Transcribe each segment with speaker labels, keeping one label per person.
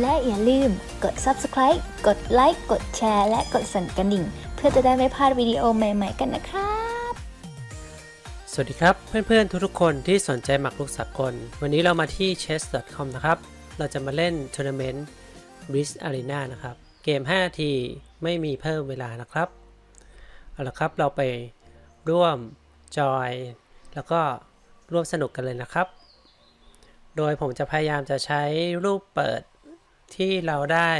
Speaker 1: และอย่าลืมกด subscribe กดไลค์ กดแชร์ และกดสั่นกระดิ่ง เพื่อจะได้ไม่พลาดวิดีโอใหม่ ๆ กันนะครับ
Speaker 2: สวัสดีครับ เพื่อนๆ ทุกๆ คนที่สนใจหมากรุกสากล วันนี้เรามาที่ chess.com นะครับ เราจะมาเล่นทัวร์นาเมนต์ b r i s Arena นะครับ เกม 5 นาทีไม่มีเพิ่มเวลานะครับ เอาละครับเราไปร่วมจอย แล้วก็ร่วมสนุกกันเลยนะครับ โดยผมจะพยายามจะใช้รูปเปิด ที่เราได้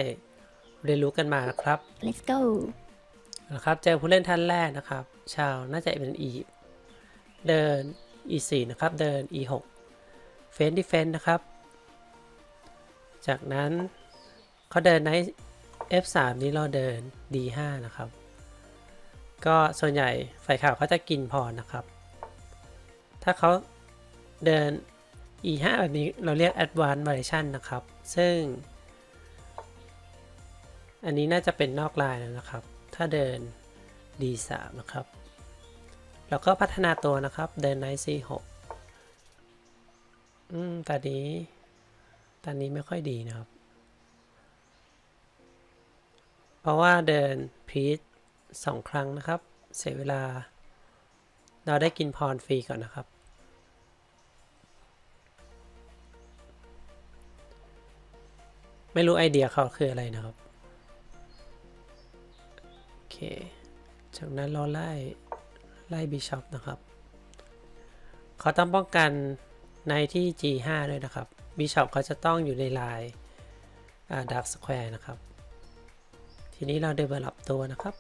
Speaker 2: เรียนรู้กันมานะครับ
Speaker 1: let's go
Speaker 2: นะครับ เจอผู้เล่นท่านแรกนะครับ ชาวน่าจะเป็น E เดิน E4 นะครับ เดิน E6 เฟนดิเฟนนะครับ จากนั้นเขาเดินใน F3 นี้เราเดิน D5 นะครับ ก็ส่วนใหญ่ฝ่ายข่าวเขาจะกินพรนะครับ ถ้าเขาเดิน E5 แบบนี้เราเรียก Advanced Variation นะครับ ซึ่ง อันนี้น่าจะเป็นนอกลายแล้วนะครับ ถ้าเดิน D3 นะครับ แล้วก็พัฒนาตัวนะครับ เดิน Knight C6 อืมตอนนี้ตอนนี้ไม่ค่อยดีนะครับ เพราะว่าเดินพีชสองครั้งนะครับ เสียเวลา เราได้กินพรฟรีก่อนนะครับ ไม่รู้ไอเดียเขาคืออะไรนะครับ จากนั้นเราไล่ไล่บิชอปนะครับ เขาต้องป้องกันในที่ G5 ด้วยนะครับบิชอปเขาจะต้องอยู่ในลายdark square นะครับ ทีนี้เรา develop ตัวนะครับ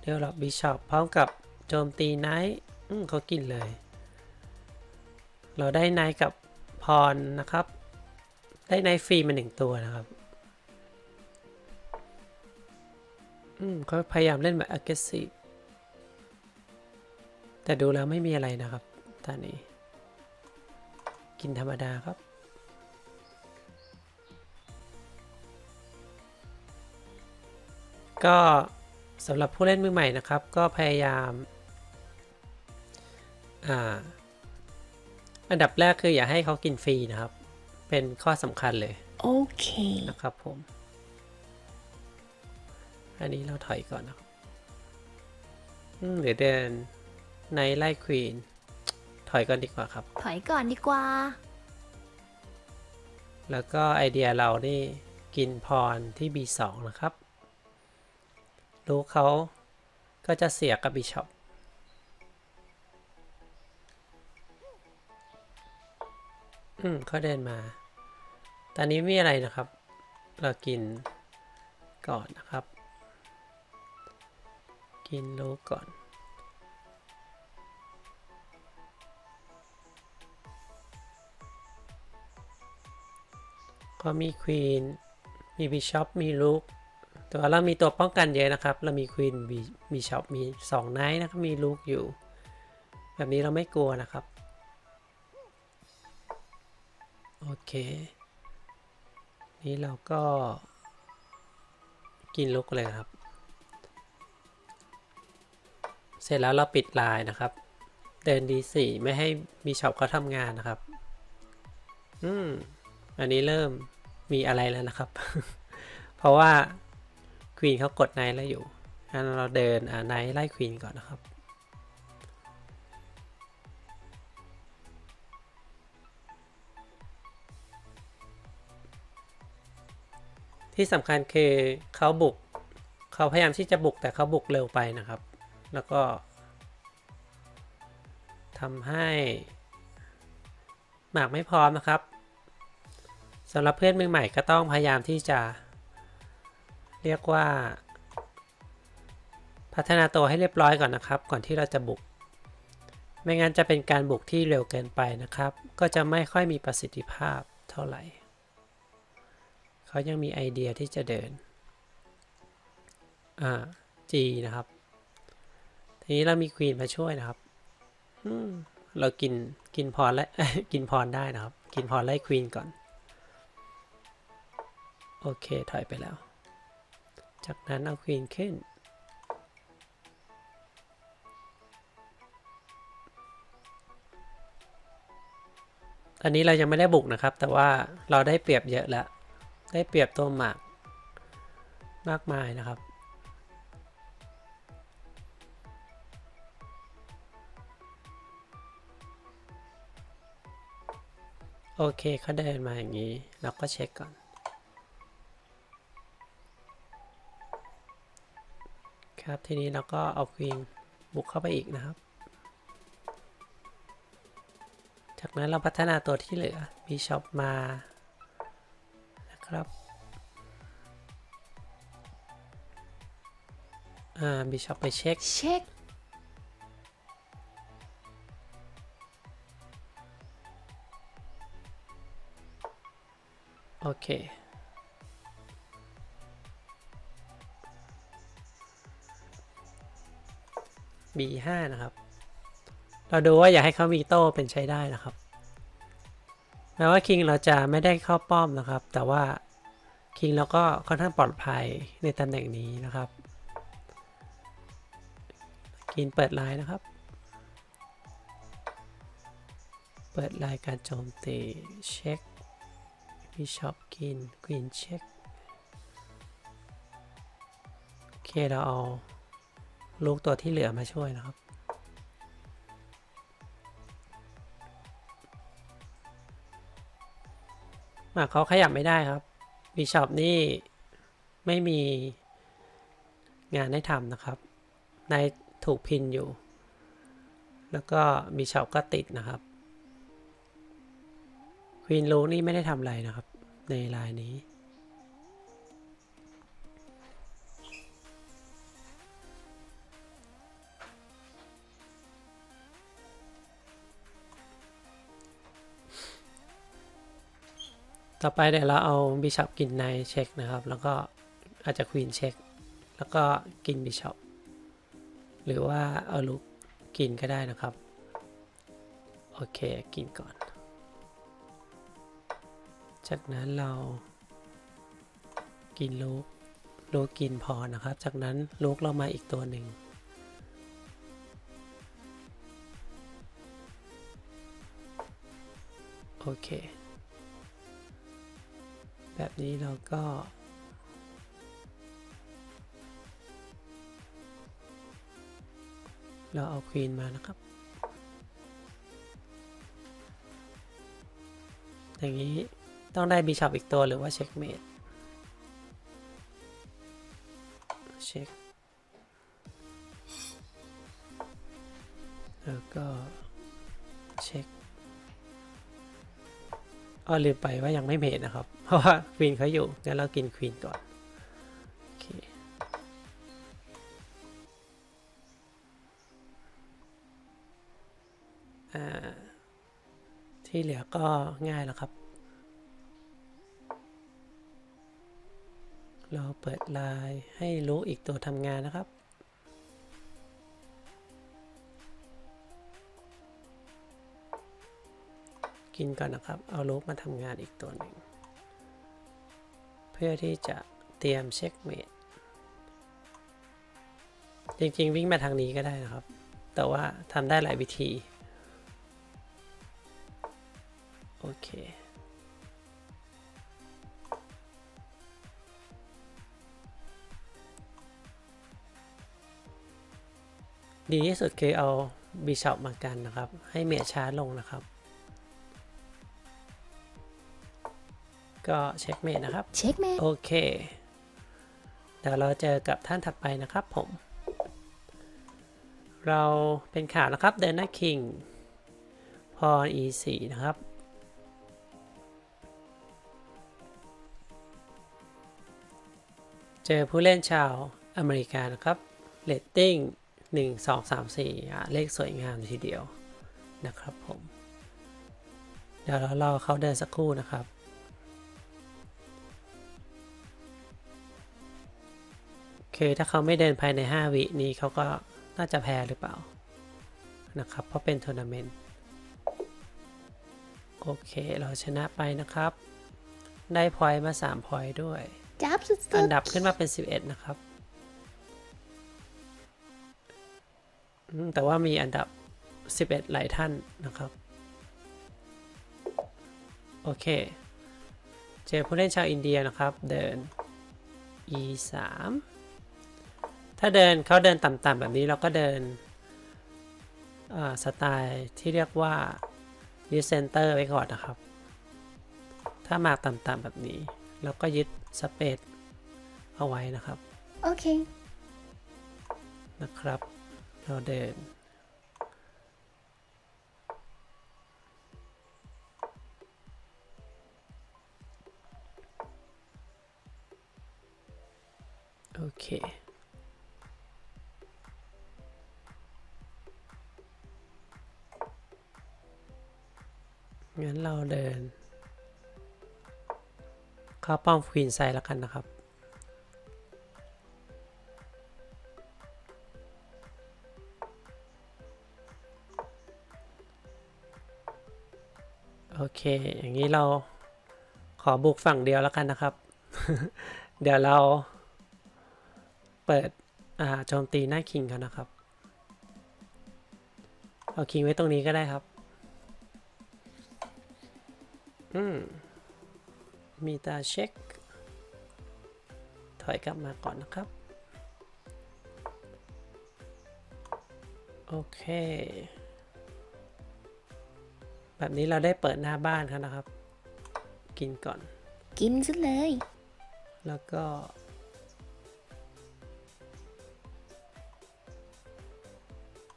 Speaker 2: develop bishop พร้อมกับโจมตี knight เขากินเลย เราได้ knight กับ pawn นะครับ ได้ knight ฟรีมาหนึ่งตัวนะครับ อืมเขาพยายามเล่นแบบ aggressive แต่ดูแล้วไม่มีอะไรนะครับตอนนี้ กินธรรมดาครับ ก็สำหรับผู้เล่นมือใหม่นะครับ ก็พยายามอ่าอันดับแรกคืออย่าให้เขากินฟรีนะครับ เป็นข้อสำคัญเลย
Speaker 1: โอเค
Speaker 2: นะครับผม อันนี้เราถอยก่อนนะครับอืมเดี๋ยวเดินในไล่ควีน ถอยก่อนดีกว่าครับ
Speaker 1: ถอยก่อนดีกว่า
Speaker 2: แล้วก็ไอเดียเรานี่กินพรที่ B2 นะครับ รู้เขาก็จะเสียกับบิชอปอืมเขาเดินมา ตอนนี้ไม่มีอะไรนะครับ เรากินก่อนนะครับ กินรู้ก่อน ก็มีควีน มีบิชอป มีลูกแต่ว่าเรามีตัวป้องกันเยอะนะครับ เรามีควีน มีบิชอป มี2ไนท์นะครับ มีลูกอยู่ แบบนี้เราไม่กลัวนะครับ โอเค นี่เราก็กิน rook เลยครับ เสร็จแล้วเราปิดลายนะครับ เดิน D4 ไม่ให้บิชอปเขาทำงานนะครับ อืม อันนี้เริ่มมีอะไรแล้วนะครับ เพราะว่า queen เขากด knight แล้วอยู่งั้นเราเดินอ่า knight ไล่ queen ก่อนนะครับ ที่สำคัญคือเขาบุก เขาพยายามที่จะบุกแต่เขาบุกเร็วไปนะครับ แล้วก็ทำให้หมากไม่พร้อมนะครับสำหรับเพื่อนมือใหม่ก็ต้องพยายามที่จะ เรียกว่า พัฒนาตัวให้เรียบร้อยก่อนนะครับ ก่อนที่เราจะบุก ไม่งั้นจะเป็นการบุกที่เร็วเกินไปนะครับ ก็จะไม่ค่อยมีประสิทธิภาพเท่าไหร่ เขายังมีไอเดียที่จะเดิน อ่า G นะครับ ทีนี้เรามีควีนมาช่วยนะครับเรากินกินพรและกินพรได้นะครับ กินพรไล่ควีนก่อน โอเคถอยไปแล้ว จากนั้นเอาควีนขึ้น อันนี้เรายังไม่ได้บุกนะครับ แต่ว่าเราได้เปรียบเยอะแล้ว ได้เปรียบตัวหมากมากมายนะครับ โอเคเขาเดินมาอย่างนี้ เราก็เช็คก่อน ครับทีนี้เราก็เอาควีนบุกเข้าไปอีกนะครับ จากนั้นเราพัฒนาตัวที่เหลือบิชอปมานะครับอ่าบิชอปไปเช็ค
Speaker 1: เช็ค
Speaker 2: โอเค B5 นะครับ เราดูว่าอยากให้เขามีโต้เป็นใช้ได้นะครับ แม้ว่าคิงเราจะไม่ได้เข้าป้อมนะครับ แต่ว่าคิงเราก็ค่อนข้างปลอดภัยในตำแหน่งนี้นะครับกินเปิดไลน์นะครับ เปิดไลน์การโจมตีเช็ค บิชอปกินควีนเช็คโอเคเราเอาลูกตัวที่เหลือมาช่วยนะครับมาเขาขยับไม่ได้ครับบิชอปนี่ไม่มีงานให้ทำนะครับนายถูกพินอยู่ แล้วก็บิชอปก็ติดนะครับ วีนลูนี่ไม่ได้ทำอะไรนะครับ ในลายนี้ ต่อไปเดี๋ยวเราเอาบิชอปกินในเช็คนะครับ แล้วก็อาจจะควีนเช็ค แล้วก็กินบิชอปหรือว่าเอาลูกกินก็ได้นะครับ โอเค กินก่อน จากนั้นเรากินลูกลูกกินพอนะครับ จากนั้นลูกเรามาอีกตัวหนึ่ง โอเค แบบนี้เราก็เราเอาควีนมานะครับ อย่างนี้ ต้องได้บิชอปอีกตัวหรือว่าเช็คเมดเช็คแล้วก็เช็คอ้อลืมไปว่ายังไม่เมดนะครับ เพราะว่าควีนเขาอยู่ งั้นเรากินควีนก่อน โอเค ที่เหลือก็ง่ายแล้วครับ เราเปิดลน์ให้รู้อีกตัวทำงานนะครับ กินก่อนนะครับ เอาลูกมาทำงานอีกตัวหนึ่ง เพื่อที่จะเตรียมเช็คเมดจริงๆ วิ่งมาทางนี้ก็ได้นะครับ แต่ว่าทำได้หลายวิธี โอเค ดีที่สุดคือเอาบิชอปมากันนะครับ ให้เมียช้าลงนะครับ ก็ checkmate นะครับ
Speaker 1: checkmate
Speaker 2: โอเคเดี๋ยวเราเจอกับท่านถัดไปนะครับผม เราเป็นขาวนะครับเดินหน้าคิง พอ e4 นะครับ เจอผู้เล่นชาวอเมริกานะครับเรตติ้ง 1 2 3 4อะเลขสวยงามทีเดียวนะครับผม เดี๋ยวเรารอเขาเดินสักครู่นะครับคือถ้าเขาไม่เดินภายใน 5 วินี้เขาก็น่าจะแพ้หรือเปล่านะครับ เพราะเป็นทัวร์นาเมนต์โอเคเราชนะไปนะครับ ได้ point มา3 point ด้วย
Speaker 1: จับสุด
Speaker 2: อัน
Speaker 1: ๆ
Speaker 2: ดับขึ้นมาเป็น 11 นะครับ แต่ว่ามีอันดับ 11 หลายท่านนะครับ โอเค เจอผู้เล่นชาวอินเดียนะครับ เดิน e 3 ถ้าเดินเขาเดินต่ำๆแบบนี้เราก็เดินอ่าสไตล์ที่เรียกว่า ยึด center ไว้ก่อนนะครับ ถ้ามาต่ำๆแบบนี้ เราก็ยึด spaceเอาไว้นะครับ
Speaker 1: โอเค
Speaker 2: นะครับ เราเดินโอเคงั้นเราเดินเข้าป้อมควีนไซด์แล้วกันนะครับ โอเค อย่างนี้เราขอบุกฝั่งเดียวแล้วกันนะครับ เดี๋ยวเราเปิดโจมตีหน้าคิงกันนะครับ เอาคิงไว้ตรงนี้ก็ได้ครับ อืม มีตาเช็ค ถอยกลับมาก่อนนะครับ โอเค แบบนี้เราได้เปิดหน้าบ้านครับนะครับ กินก่อน
Speaker 1: กินซะเลย
Speaker 2: แล้วก็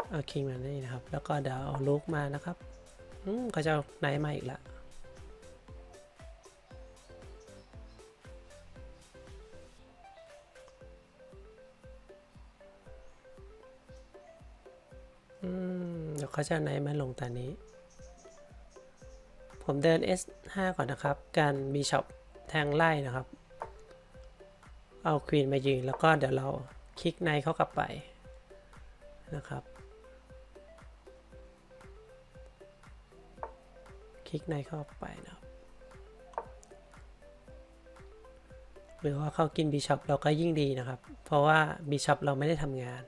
Speaker 2: เอาคิงมานี่นะครับ แล้วก็เดี๋ยวเอาลูกมานะครับ อืมเขาจะเอาไหนมาอีกละอืมเดี๋ยวเขาจะเอาไหนมาลงตอนนี้ ผมเดิน S5 ก่อนนะครับ การบีช็อปแทงไล่นะครับ เอาควีนมายืนแล้วก็เดี๋ยวเราคลิกในเขากลับไปนะครับ คลิกในเข้าไปนะครับ หรือว่าเขากินบิชอปเราก็ยิ่งดีนะครับ เพราะว่าบิชอปเราไม่ได้ทำงาน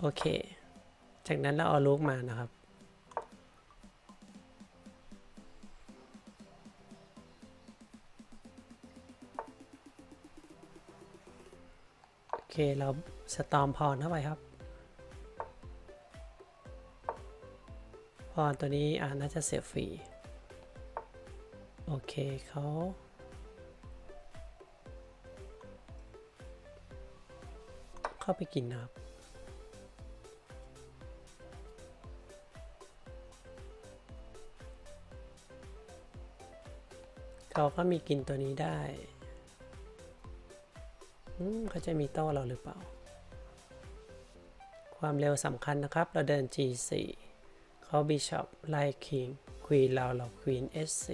Speaker 2: โอเค จากนั้นเราเอาลูกมานะครับ โอเคเราสตอมพรเข้าไปครับ พรตัวนี้อ่าน่าจะเสียฟรี โอเคเขาเข้าไปกินนะครับ เขาก็มีกินตัวนี้ได้เขาจะมีโต้เราหรือเปล่า ความเร็วสำคัญนะครับ เราเดิน G4 เขา Bishop ไล่ King Queen เราเรา Queen S4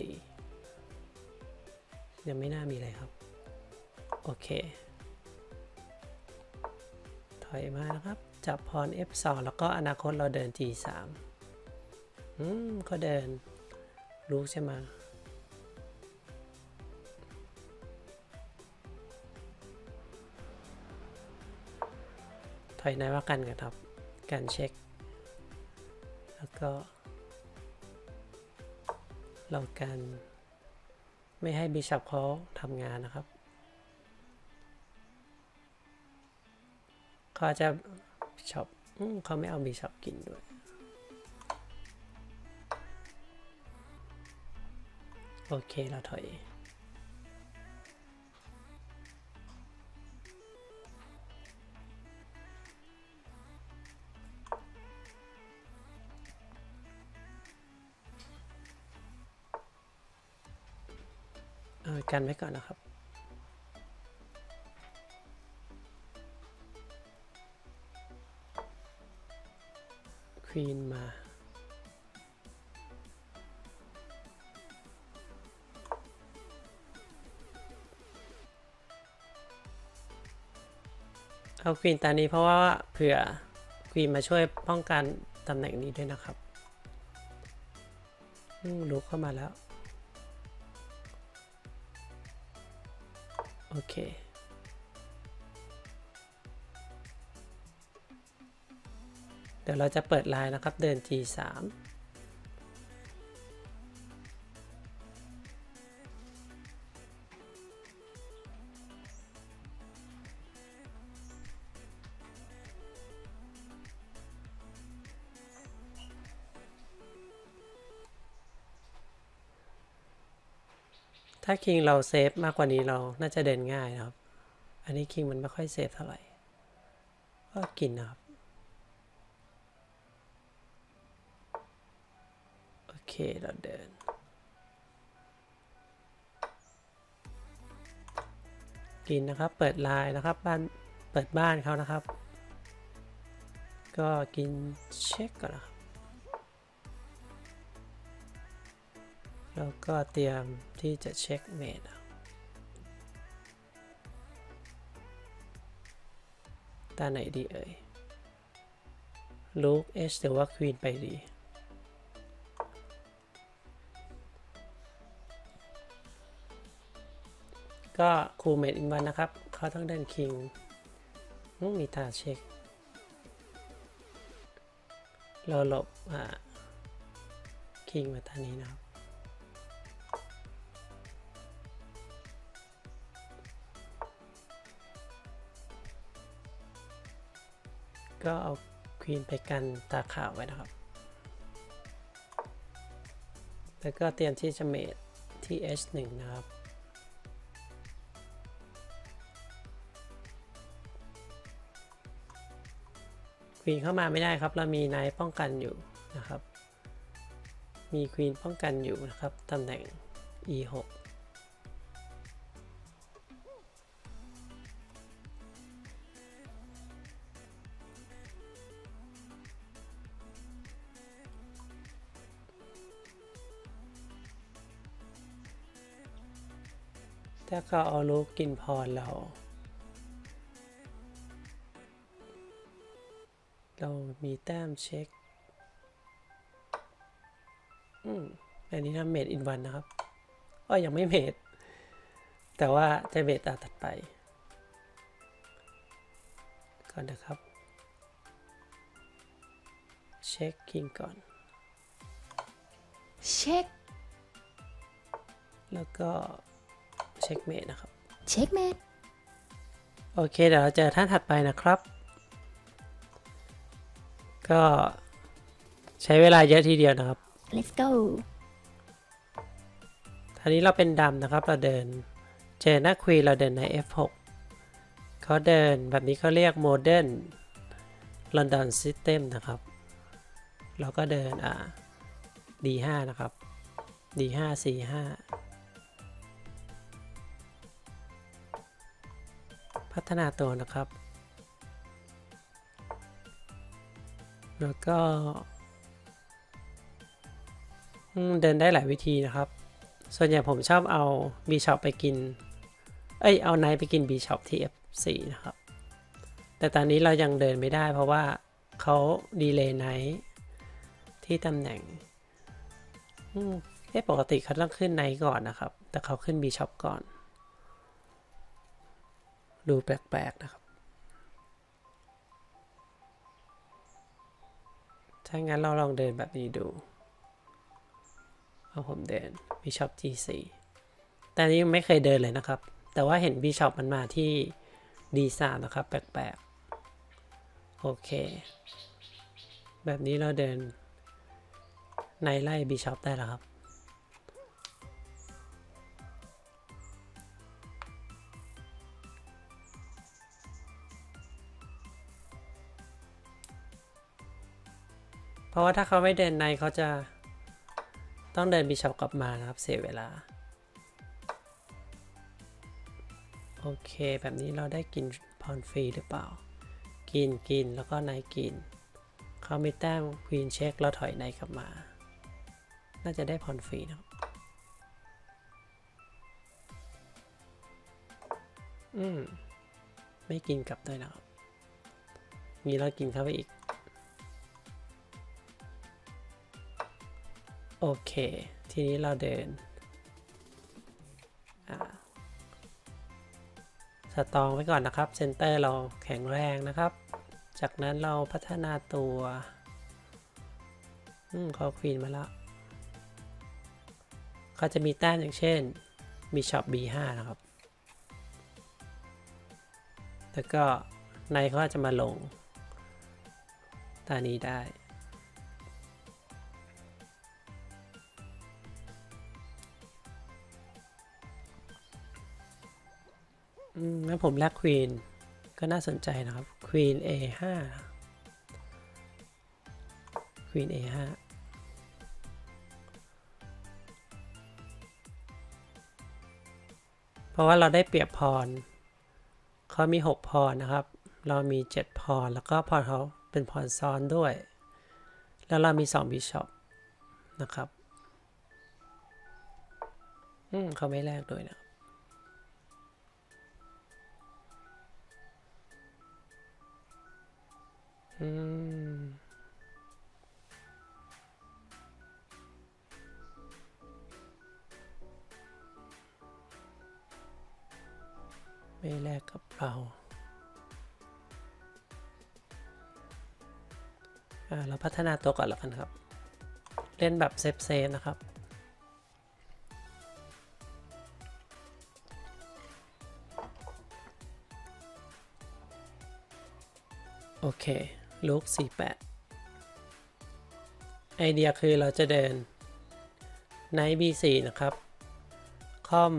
Speaker 2: ยังไม่น่ามีอะไรครับ โอเค ถอยมานะครับ จับพร F2 แล้วก็อนาคตเราเดิน G3 อืมเขาเดินรู้ใช่ไหม ถอยในว่ากันกันครับการเช็ค แล้วก็เราการไม่ให้บิชอปเขาทำงานนะครับเขาจะบิชอปเขาไม่เอาบิชอปกินด้วยโอเคเราถอย กันไว้ก่อนนะครับ ควีนมา เอาควีนตานี้เพราะว่าเผื่อควีนมาช่วยป้องกันตำแหน่งนี้ด้วยนะครับลุกเข้ามาแล้ว เค เดี๋ยวเราจะเปิดไลน์นะครับเดิน G3 ถ้าคิงเราเซฟมากกว่านี้เราน่าจะเดินง่ายนะครับ อันนี้ king มันไม่ค่อย safe เท่าไหร่ ก็กินนะครับ โอเคเราเดิน กินนะครับ เปิดไลน์นะครับ บ้าน เปิดบ้านเขานะครับ ก็กินเช็คก่อนนะครับ แล้วก็เตรียมที่จะเช็คเมดตาไหนดีเอ่ยลูกเอชหรือว่าควีนไปดี ก็คูเมดอินวันนะครับ เขาต้องเดินคิงมีตาเช็คเราหลบคิงมาตานี้นะครับ ก็เอาควีนไปกันตาขาวไว้นะครับ แล้วก็เตรียมที่จะเมดที่ H1 นะครับ ควีนเข้ามาไม่ได้ครับ เรามีไนท์ป้องกันอยู่นะครับ มีควีนป้องกันอยู่นะครับ ตำแหน่ง E6 ถ้าเขาเอาลูกกินพรเรา เรามีแต้มเช็ค อืม อันนี้ทำ mate in one นะครับก็ยังไม่ mate แต่ว่าจะ mate ตาถัดไป ก่อนนะครับ check king ก่อน
Speaker 1: เช็ค
Speaker 2: แล้วก็เช็คเมดนะครับ
Speaker 1: checkmate
Speaker 2: โอเค เดี๋ยวเราเจอท่านถัดไปนะครับ ก็ใช้เวลาเยอะทีเดียวนะครับ
Speaker 1: let's go
Speaker 2: ทีนี้เราเป็นดำนะครับ เราเดิน เจอหน้าควีนเราเดินใน F6 เขาเดินแบบนี้เขาเรียก Modern London System นะครับ เราก็เดินอ่า D5 นะครับ D5 C5 พัฒนาตัวนะครับ แล้วก็เดินได้หลายวิธีนะครับ ส่วนใหญ่ผมชอบเอา bishop ไปกิน เอ้ย เอา knight ไปกิน bishop ที่ F4 นะครับ แต่ตอนนี้เรายังเดินไม่ได้เพราะว่าเขา delay knight ที่ตำแหน่งเอ๊ะปกติเขาต้องขึ้น knight ก่อนนะครับ แต่เขาขึ้น bishop ก่อน ดูแปลกๆนะครับ ถ้างั้นเราลองเดินแบบนี้ดู เอาผมเดิน Bishop G4 แต่นี้ยังไม่เคยเดินเลยนะครับ แต่ว่าเห็น Bishop มันมาที่ D3 นะครับ แปลกๆ โอเค แบบนี้เราเดินในไล่ Bishop ได้แล้วครับ เพราะว่าถ้าเขาไม่เดินในเขาจะต้องเดินบิชอปกลับมานะครับ เสียเวลา โอเคแบบนี้เราได้กินพรฟรีหรือเปล่า กินกินแล้วก็ในกิน เขาไม่แต้มควีนเช็คแล้วถอยในกลับมา น่าจะได้พรฟรีนะครับอืม ไม่กินกลับด้วยนะครับ มีเรากินเข้าไปอีก โอเค ทีนี้เราเดิน strong ไว้ก่อนนะครับ center เราแข็งแรงนะครับ จากนั้นเราพัฒนาตัวอืมเขา queen มาแล้วเขาจะมีแต้มอย่างเช่น bishop B5 นะครับ แล้วก็ในเขาอาจจะมาลงตานี้ได้ งั้นผมแลกควีนก็น่าสนใจนะครับควีน A5 ควีน A5 เพราะว่าเราได้เปรียบพร เขามี 6 พรนะครับ เรามี 7 พร แล้วก็พรเขาเป็นพรซ้อนด้วย แล้วเรามี 2 บิชอปนะครับ อืมเขาไม่แลกด้วยนะครับ อืมไม่แลกกับเราอ่าเราพัฒนาตัวก่อนแล้วกันครับ เล่นแบบ safe safe นะครับโอเค rook C8 ไอเดียคือเราจะเดินไนท์ B4 นะครับ คอม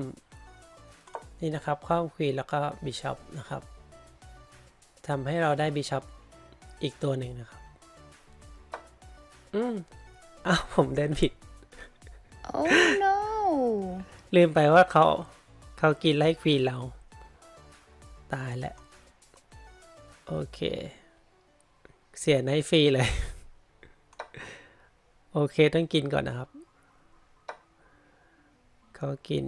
Speaker 2: นี่นะครับคว่ำควีนแล้วก็บิชอปนะครับทำให้เราได้บิชอปอีกตัวหนึ่งนะครับ อืมอ้าวผมเดินผิด
Speaker 1: Oh no
Speaker 2: ลืมไปว่าเขาเขากินไล่ควีนเรา ตายแล้ว โอเค เสียในฟรีเลย โอเคต้องกินก่อนนะครับเขากิน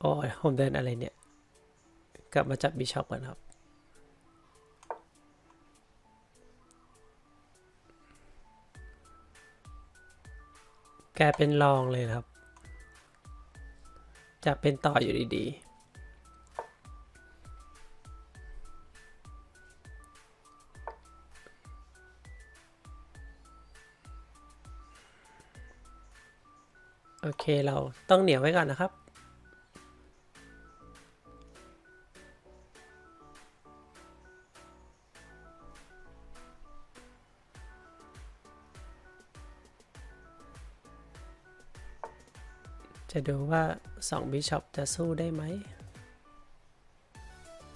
Speaker 2: โอ้ยผมเดินอะไรเนี่ย กลับมาจับบิชอปก่อนครับกลายเป็นรองเลยครับ จะเป็นต่ออยู่ดีๆ โอเคเราต้องเหนียวไว้ก่อนนะครับ จะดูว่า2บิชอปจะสู้ได้ไหม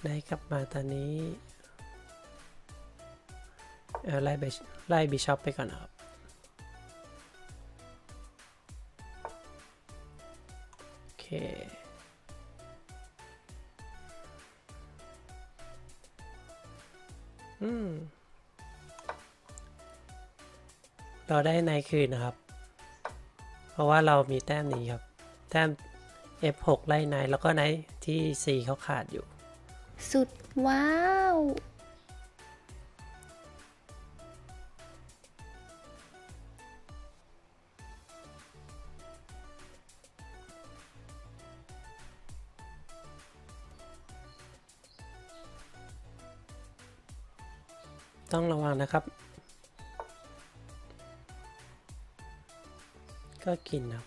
Speaker 2: ได้กลับมาตอนนี้ เอาไล่ไล่บิชอปไปก่อนครับ เราได้ในคืนนะครับ เพราะว่าเรามีแต้มนี้ครับ แต้ม F6 ไล่ในแล้วก็ในที่ C เขาขาดอยู่
Speaker 1: สุดว้าว
Speaker 2: ก็กินครับ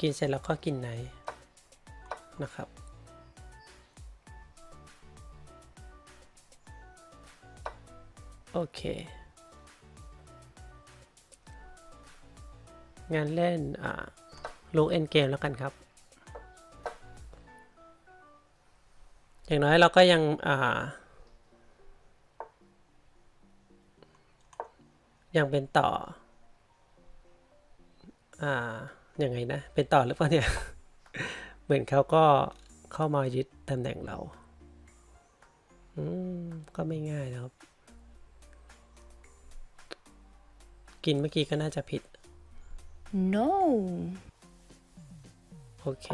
Speaker 2: กินเสร็จแล้วก็กินไหนนะครับ โอเค งานเล่นอ่าลูกเอ็นเกมแล้วกันครับ อย่างน้อยเราก็ยังอ่า ยังเป็นต่อ อ่า ยังไงนะ เป็นต่อหรือเปล่าเนี่ย เหมือนเขาก็เข้ามายึดตำแหน่งเรา อืม ก็ไม่ง่ายนะครับ กินเมื่อกี้ก็น่าจะผิด
Speaker 1: no
Speaker 2: โอเค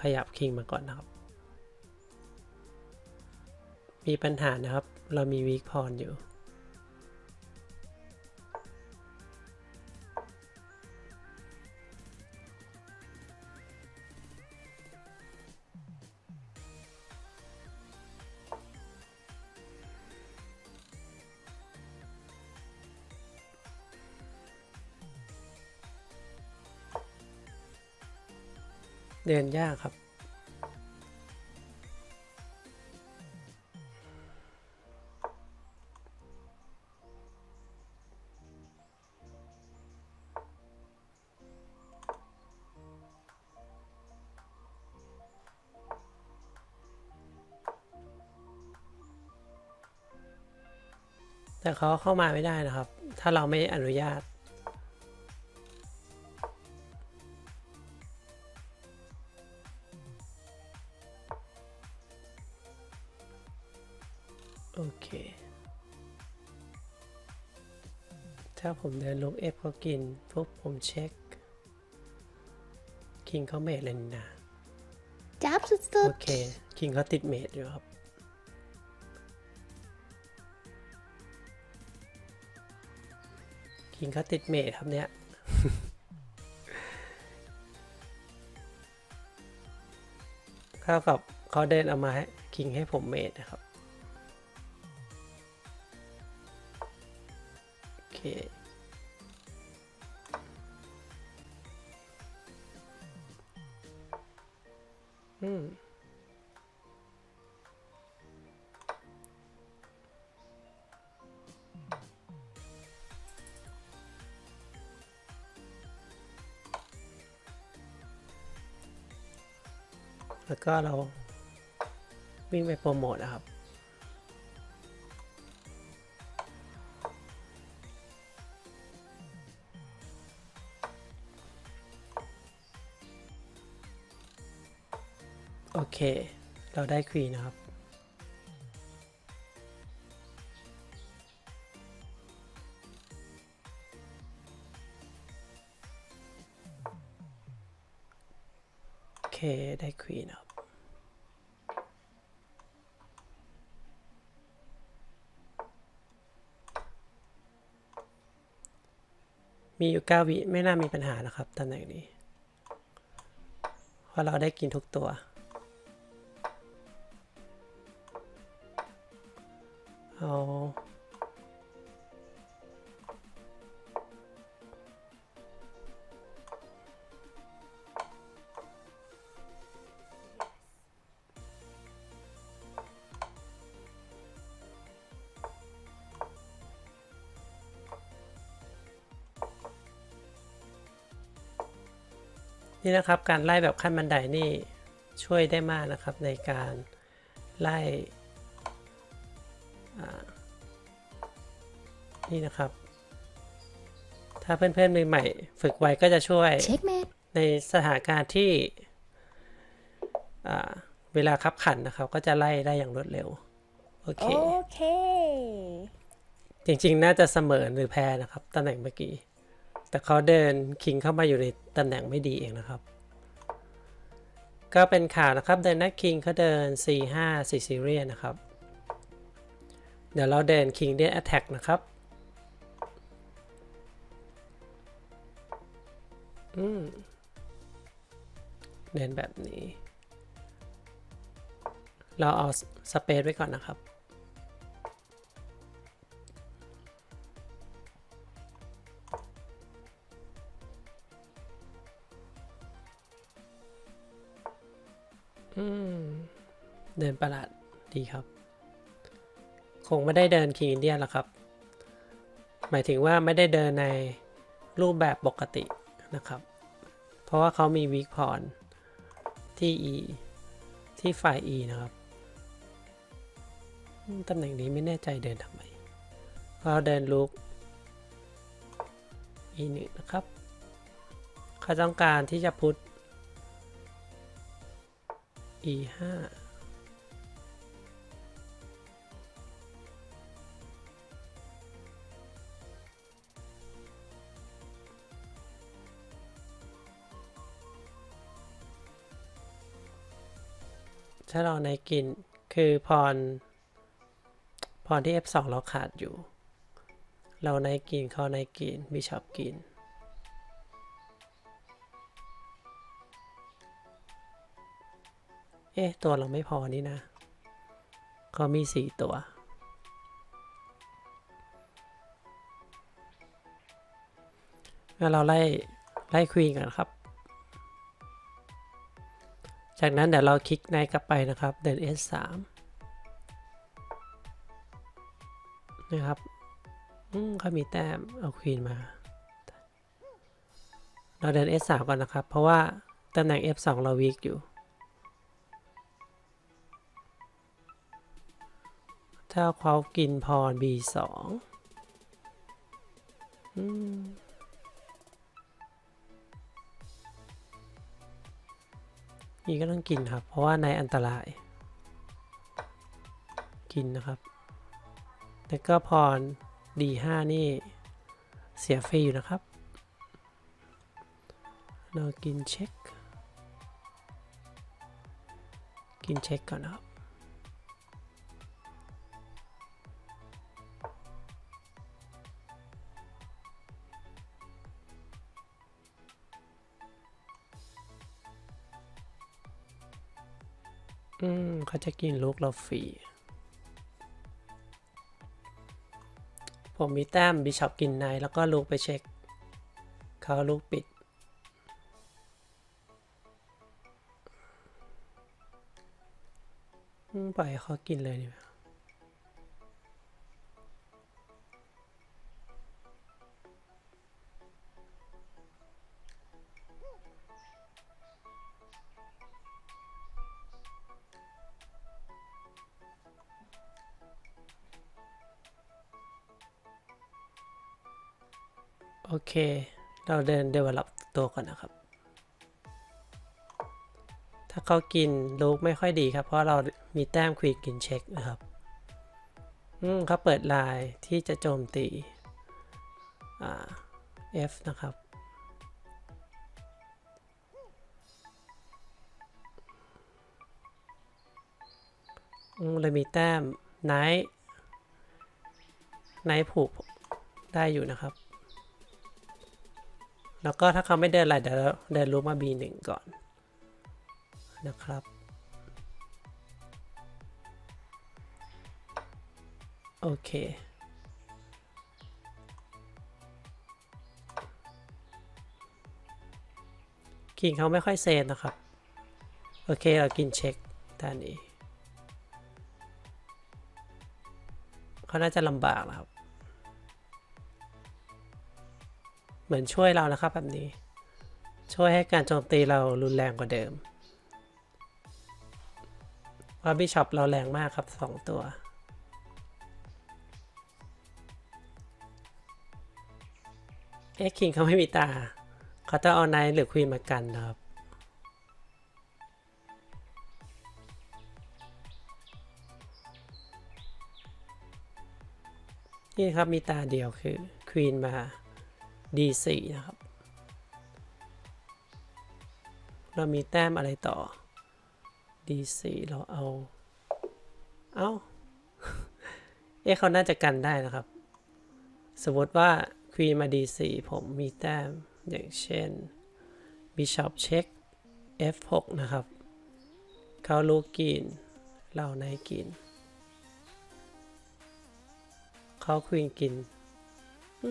Speaker 2: ขยับคิงมาก่อนนะครับ มีปัญหานะครับ เรามีวีคพรอยู่ เดินยากครับ แต่เขาเข้ามาไม่ได้นะครับ ถ้าเราไม่อนุญาต ผมเดินลงเอฟเขากินปุ๊บผมเช็ค คิงเขาเมดเลยนี่นะ
Speaker 1: จับสุ
Speaker 2: โอ
Speaker 1: ด
Speaker 2: เค คิงเขาติดเมดอยู่ครับ คิงเขาติดเมดครับเนี่ยเท่ากับเขาเดินเอามาให้คิงให้ผมเมดนะครับ ก็เราวิ่งไปโปรโมทนะครับ โอเค เราได้ควีนนะครับ โอเค ได้ควีนครับ มีอยู่9วิไม่น่ามีปัญหานะครับตำแหน่งนี้ เพราะเราได้กินทุกตัว นี่นะครับการไล่แบบขั้นบันไดนี่ช่วยได้มากนะครับในการไล่อ่านี่นะครับ ถ้าเพื่อนๆมือใหม่ ฝึกไว้ก็จะช่วย
Speaker 1: ๆเช็คเมด
Speaker 2: ในสถานการณ์ที่อ่าเวลาคับขันนะครับ ก็จะไล่ได้อย่างรวดเร็วโอเค
Speaker 1: โอเค
Speaker 2: จริงๆ น่าจะเสมอหรือแพ้นะครับตำแหน่งเมื่อกี้ แต่เขาเดินคิงเข้ามาอยู่ในตำแหน่งไม่ดีเองนะครับ ก็เป็นข่าวนะครับเดินนักคิงเขาเดิน 4 5 4ซีเรียนะครับ เดี๋ยวเราเดินคิงเดนแอตแทกนะครับอืมเดินแบบนี้ เราเอาสเปซไว้ก่อนนะครับ เดินประหลาดดีครับ คงไม่ได้เดินคิงอินเดียหรอกครับ หมายถึงว่าไม่ได้เดินในรูปแบบปกตินะครับ เพราะว่าเขามีวีคพอนที่ E ที่ไฟล์ E นะครับ ตำแหน่งนี้ไม่แน่ใจเดินทำไมเราเดินลูป E 1นะครับ เขาต้องการที่จะพุท ถ้าเราในกินคือพร พรที่ F2 เราขาดอยู่ เราในกินเขาในกินบิชอปกิน เอ๊ะ ตัวเราไม่พอนี่นะเขามีสี่ตัวงั้นเราไล่ ไล่ควีนกันครับ จากนั้นเดี๋ยวเราคลิกในกลับไปนะครับ เดิน S3 นะครับเขามีแต้ม เอาควีนมา เราเดิน S3 ก่อนนะครับ เพราะว่าตำแหน่ง F2 เราวีกอยู่ ถ้าเขากินพร B2 อืมนี่ก็ต้องกินครับ เพราะว่าในอันตราย กินนะครับ แล้วก็พร D5 นี่เสียฟรีอยู่นะครับ เรากินเช็ค กินเช็คก่อนนะครับ เขาจะกินลูกเราฟรี ผมมีแต้มบิชอปกินในแล้วก็ลูกไปเช็ค เขาลูกปิด ปล่อยเขากินเลยดีกว่า เค เราเดิน develop ตัวก่อนนะครับ ถ้าเขากินลูกไม่ค่อยดีครับ เพราะเรามีแต้มควีกินเช็คนะครับอืมเขาเปิดลายที่จะโจมตี อ่า F นะครับอืมเลยมีแต้มไนท์ไนท์ผูกได้อยู่นะครับ แล้วก็ถ้าเขาไม่เดินอะไรเดี๋ยวเดินลูกมา B1 ก่อนนะครับ โอเค กินเขาไม่ค่อยเซนนะครับ โอเค เรากินเช็คด้านนี้ เขาน่าจะลำบากนะครับ เหมือนช่วยเรานะครับแบบนี้ ช่วยให้การโจมตีเรารุนแรงกว่าเดิมเพราบิชอปเราแรงมากครับสองตัวเอ็กคิงเขาไม่มีตาเขาต้องเอาไนท์หรือควีนมากันนะครับนี่ครับมีตาเดียวคือควีนมา D4 นะครับ เรามีแต้มอะไรต่อ D4 เราเอา เอาเอ๊ะเขาน่าจะกันได้นะครับ สมมติว่าควีนมา D4 ผมมีแต้มอย่างเช่น Bishop เช็ค F6 นะครับ เขาลูกกิน เราในกิน เขาควีนกิน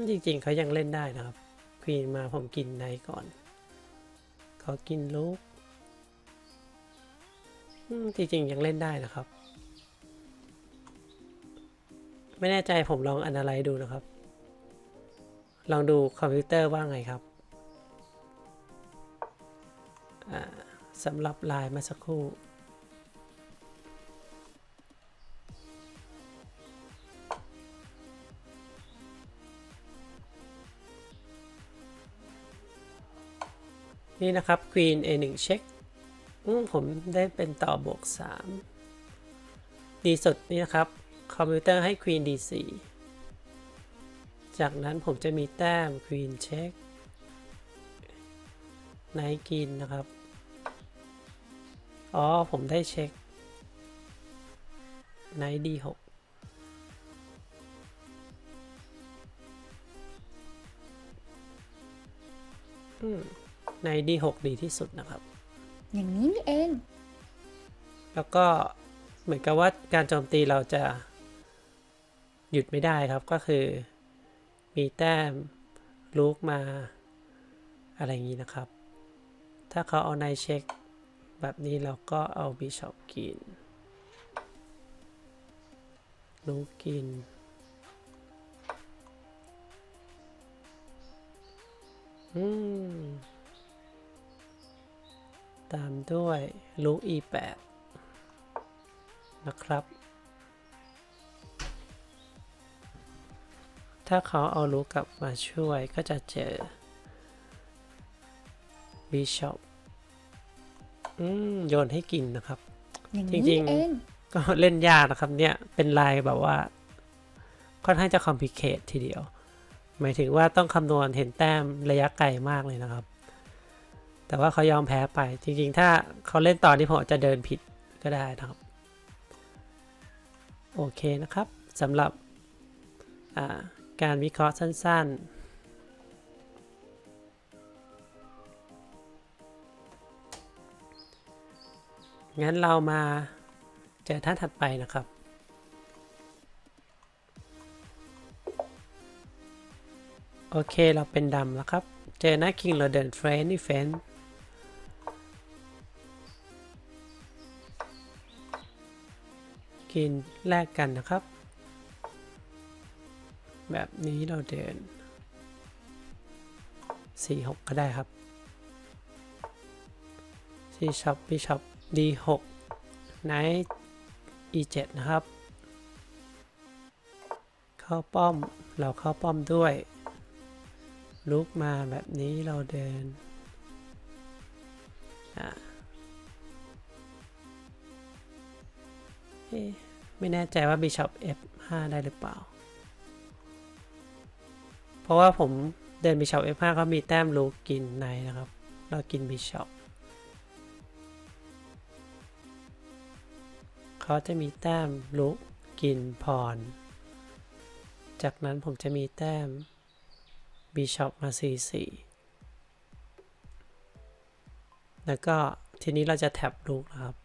Speaker 2: จริงๆเขายังเล่นได้นะครับ ควีนมาผมกินในก่อน เขากินลูกจริงๆยังเล่นได้นะครับ ไม่แน่ใจผมลองอนอะไรดูนะครับ ลองดูคอมพิวเตอร์ว่าไงครับสำหรับลายมาสักครู่ นี่นะครับ Queen A1 เช็คผมได้เป็นต่อบวก 3 ดีสุดนี่นะครับ คอมพิวเตอร์ให้ Queen D4 จากนั้นผมจะมีแต้ม Queen เช็คไนกินนะครับ อ๋อ ผมได้เช็คไน D6 อืม ใน D6 ดีที่สุดนะครับ
Speaker 1: อย่างนี้นี่เอง
Speaker 2: แล้วก็เหมือนกับว่าการโจมตีเราจะหยุดไม่ได้ครับก็คือมีแต้มลูกมาอะไรอย่างนี้นะครับ ถ้าเขาเอาในเช็ค แบบนี้เราก็เอาบิชอปกินลูกกิน อืม ตามด้วยลูก e8 นะครับ ถ้าเขาเอาลูกกลับมาช่วยก็จะเจอบิชอปอืมโยนให้กินนะครับ
Speaker 1: อย่าง
Speaker 2: จ
Speaker 1: นี้
Speaker 2: ริงๆ
Speaker 1: เอง
Speaker 2: ก็เล่นยากนะครับเนี่ย เป็นลายแบบว่า ค่อนข้างจะคอมพลิเคททีเดียว หมายถึงว่าต้องคำนวณเห็นแต้มระยะไกลมากเลยนะครับ แต่ว่าเขายอมแพ้ไป จริงๆ ถ้าเขาเล่นต่อที่ผมจะเดินผิดก็ได้นะครับ โอเคนะครับสำหรับการวิเคราะห์สั้น ๆงั้นเรามาเจอท่านถัดไปนะครับ โอเคเราเป็นดำแล้วครับ เจอหน้าคิงเราเดินเฟรนนี่เฟน กินแลกกันนะครับ แบบนี้เราเดิน C6 ก็ได้ครับ bishop bishop D6 knight E7 นะครับ เข้าป้อมเราเข้าป้อมด้วย rook มาแบบนี้เราเดินอะ ไม่แน่ใจว่า Bishop F5 ได้หรือเปล่า เพราะว่าผมเดิน Bishop F5 ก็มีแต้มลูกกินในนะครับ เรากิน Bishop เขาจะมีแต้มลุกกินพร จากนั้นผมจะมีแต้ม Bishop มา C4 แล้วก็ทีนี้เราจะแท็บลูกนะครับ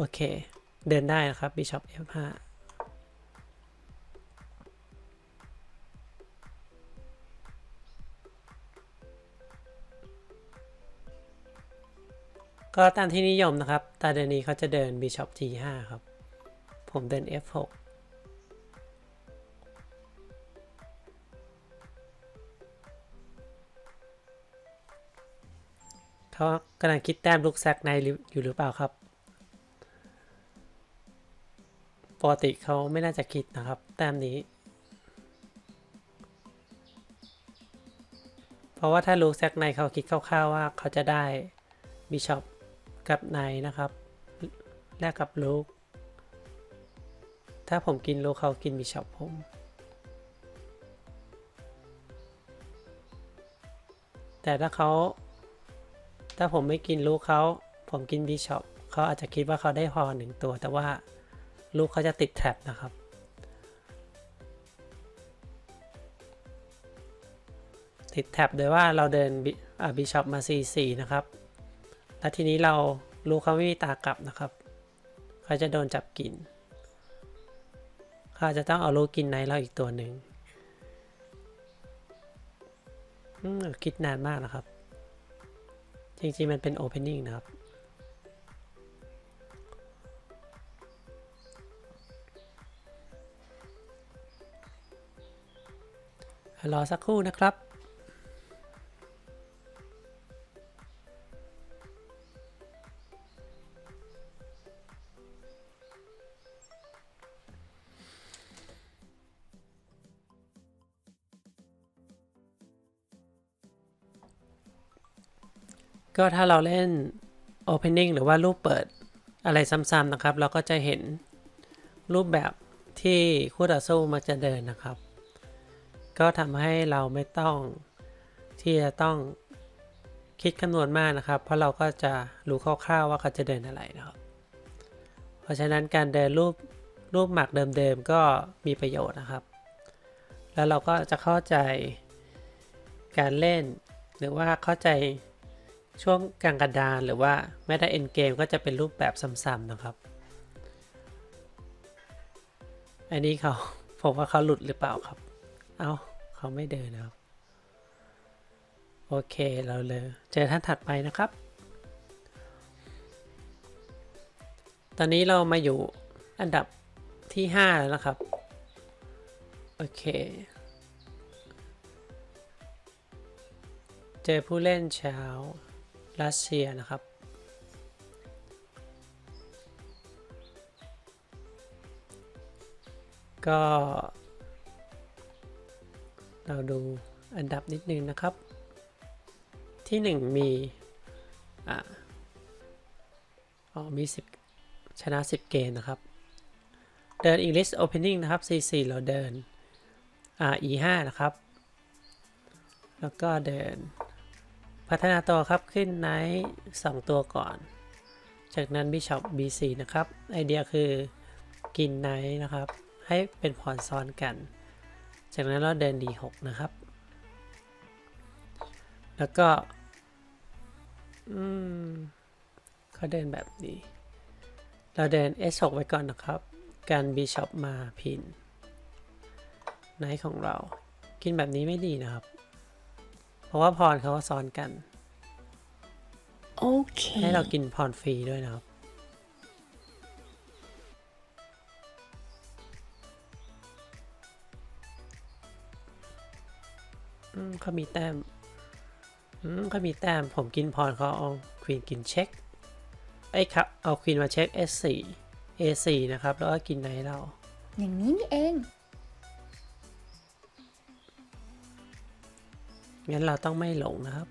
Speaker 2: โอเค เดินได้นะครับ Bishop F5 ก็ตามที่นิยมนะครับ ตาเดนี้เขาจะเดิน Bishop G5 ครับ ผมเดิน F6 เขากำลังคิดแต้มลูกแซกในอยู่หรือเปล่าครับ ปกติเขาไม่น่าจะคิดนะครับ แต้มนี้ เพราะว่าถ้าลูกแซกในเขาคิดคร่าวๆว่าเขาจะได้บิชอปกับในนะครับแลกกับลูก ถ้าผมกินลูกเขากินบิชอปผมแต่ถ้าเขาถ้าผมไม่กินลูกเขา ผมกินบิชอปเขาอาจจะคิดว่าเขาได้พอหนึ่งตัว แต่ว่า ลูกเขาจะติดแท็บนะครับ ติดแท็บโดยว่าเราเดินบิชอปมา C4 นะครับ แล้วทีนี้เราลูกเขาไม่มีตากลับนะครับเขาจะโดนจับกินเขาจะต้องเอาลูกกินในเราอีกตัวหนึ่งคิดนานมากนะครับ จริงๆ มันเป็น opening นะครับ รอสักครู่นะครับก็ถ้าเราเล่น opening หรือว่ารูปเปิดอะไรซ้ำๆนะครับ เราก็จะเห็นรูปแบบที่คู่ต่อสู้มักจะเดินนะครับ ก็ทำให้เราไม่ต้องที่จะต้องคิดคำนวณมากนะครับ เพราะเราก็จะรู้คร่าวๆว่าเขาจะเดินอะไรนะครับ เพราะฉะนั้นการเดินรูปรูปหมักเดิมๆก็มีประโยชน์นะครับ แล้วเราก็จะเข้าใจการเล่น หรือว่าเข้าใจช่วงกลางกระดานหรือว่าแม้แต่เอ็นเกมก็จะเป็นรูปแบบซ้ำๆนะครับ อันนี้เขาผมว่าเขาหลุดหรือเปล่าครับ เอาเขาไม่เดินนะครับ โอเคเราเลยเจอท่านถัดไปนะครับ ตอนนี้เรามาอยู่อันดับที่ 5 แล้วนะครับ โอเค เจอผู้เล่นชาวรัสเซียนะครับก็ เราดูอันดับนิดนึงนะครับ ที่หนึ่งมีอ่าอ๋อมี 10 ชนะ 10 เกมนะครับ เดิน English Opening นะครับ C4 เราเดินอ่า E5 นะครับ แล้วก็เดินพัฒนาตัวครับขึ้นไนท์2ตัวก่อน จากนั้น Bishop B4 นะครับ ไอเดียคือกินไนท์นะครับ ให้เป็นพรซ้อนกัน จากนั้นเราเดิน D6 นะครับ แล้วก็ อืมเขาเดินแบบนี้ เราเดิน S6 ไว้ก่อนนะครับ การ Bishop มาพินไนท์ของเรา กินแบบนี้ไม่ดีนะครับ เพราะว่าพรเขาก็ซ้อนกัน
Speaker 1: โอเค
Speaker 2: ให้เรากินพรฟรีด้วยนะครับ อืมเขามีแต้มอืมเขามีแต้ม ผมกินพรเขาเอาควีนกินเช็คไอ้ยครับ เอาควีนมาเช็ค S4 A4 นะครับ แล้วก็กินไนท์เรา
Speaker 1: อย่างนี้นี่เอง
Speaker 2: งั้นเราต้องไม่หลงนะครับ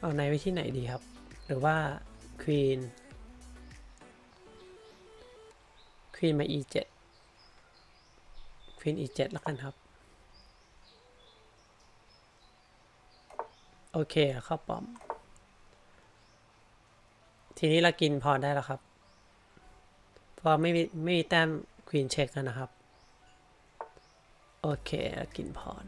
Speaker 2: เอาไนท์ไว้ที่ไหนดีครับ หรือว่า ควีนควีนมา e7 ควีน e7 แล้วกันครับ โอเคเข้าป้อม ทีนี้เรากินพรได้แล้วครับ เพราะไม่มีไม่มีแต้มควีนเช็คแล้วนะครับ โอเคเรากินพร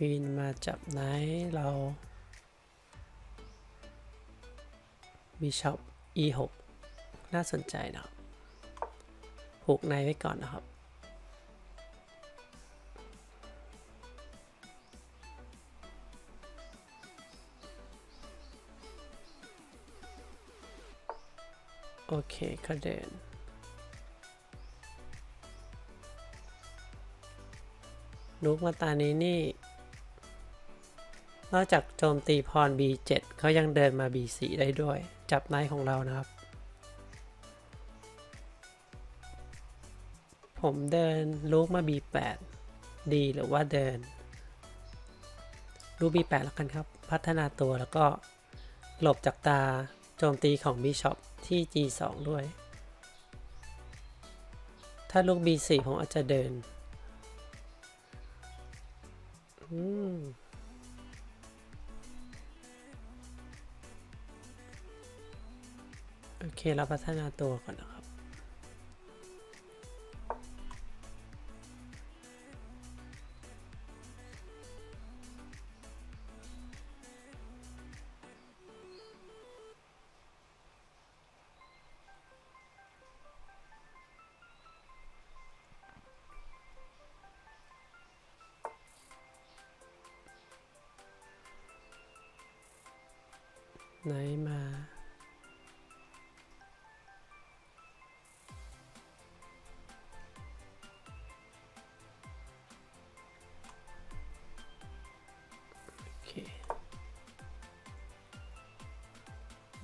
Speaker 2: ควีนมาจับไนท์เราบิชอป e6 น่าสนใจนะครับผูกในไว้ก่อนนะครับ โอเคก็เดินลูกมาตานี้นี่ นอกจากโจมตีพร B7 เขายังเดินมา B4 ได้ด้วย จับไนท์ของเรานะครับ ผมเดินลูกมา B8 ดีหรือว่าเดินลูก B8 แล้วกันครับ พัฒนาตัวแล้วก็หลบจากตาโจมตีของ Bishop ที่ G2 ด้วย ถ้าลูก B4 ผมอาจจะเดิน อืม โอเค เราพัฒนาตัวก่อนนะครับ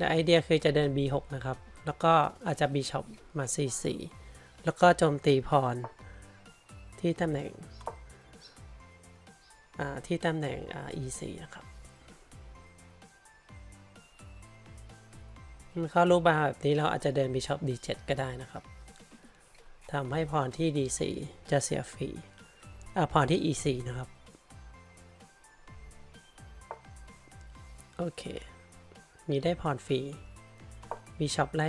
Speaker 2: เดี๋ยวไอเดียคือจะเดิน B6 นะครับ แล้วก็อาจจะ B shop มา C4 แล้วก็โจมตีพร ที่ตำแหน่งที่ตำแหน่ง E4 นะครับเข้ารูปบาแบบนี้เราอาจจะเดิน B shop D7 ก็ได้นะครับทำให้พรที่ D4 จะเสียฟรีอ่าพรที่ E4 นะครับ โอเค มีได้พรฟรี มีช็อปไล่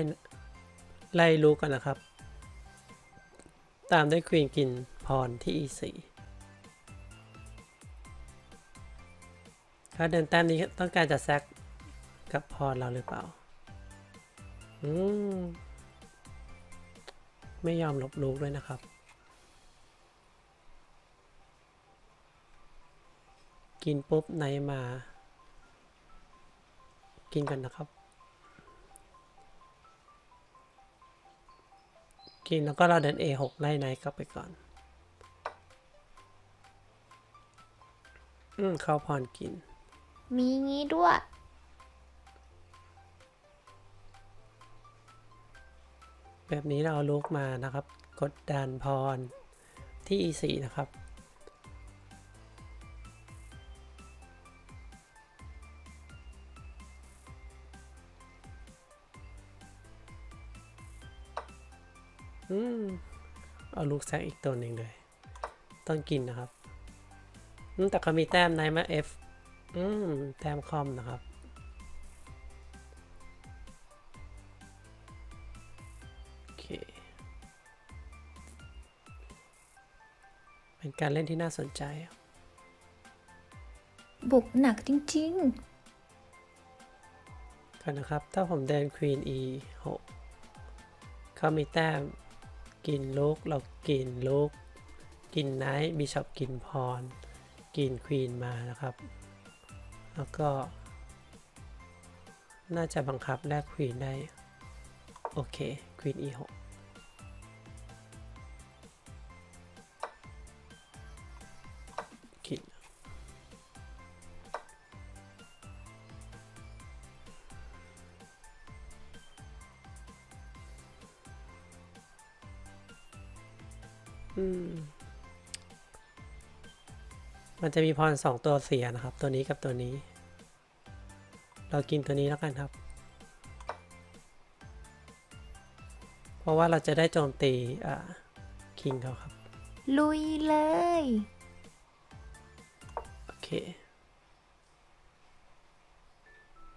Speaker 2: ไล่รู้กันนะครับ ตามด้วยควีนกินพรที่ E4 ถ้าเดินแต้มนี้ต้องการจะแซกกับพรเราหรือเปล่า อืม ไม่ยอมลบลูกด้วยนะครับ กินปุ๊บไหนมา กินกันนะครับ กินแล้วก็เราเดิน A6 ไล่ในกลับไปก่อน อืมข้าวพรกิน
Speaker 1: มีงี้ด้วย
Speaker 2: แบบนี้เราเอาลูกมานะครับ กดดันพรที่ E4 นะครับ อืมเอาลูกแซกอีกตัวหนึ่งเลย ต้องกินนะครับอืมแต่เขามีแต้มในมา F อืมแต้มคอมนะครับ โอเค เป็นการเล่นที่น่าสนใจ
Speaker 1: บุกหนักจริง
Speaker 2: กันนะครับ ถ้าผมเดิน Queen E 6เขามีแต้ม กินลูกเรากินลูกกินไนท์บิชอปกินพรกินควีนมานะครับ แล้วก็ น่าจะบังคับแลกควีนได้ โอเคควีน e6 มันจะมีพรสองตัวเสียนะครับ ตัวนี้กับตัวนี้ เรากินตัวนี้แล้วกันครับ เพราะว่าเราจะได้โจมตีอ่าคิงเขาครับ
Speaker 1: ๆลุยเลย
Speaker 2: โอเค